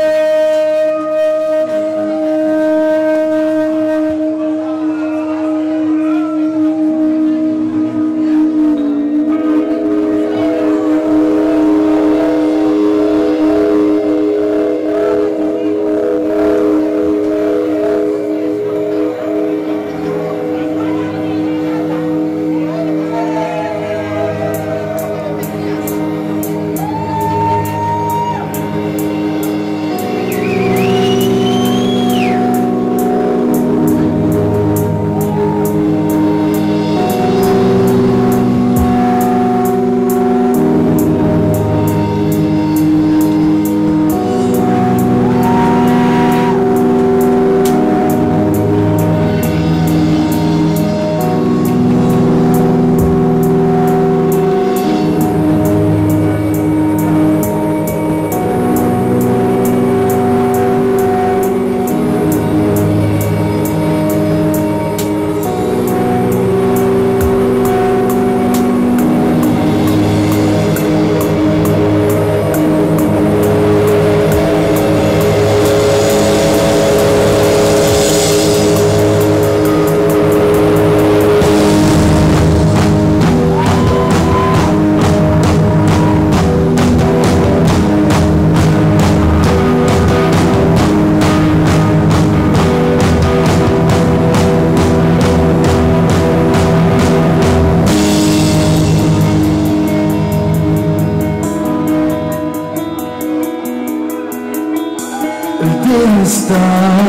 you. Yeah.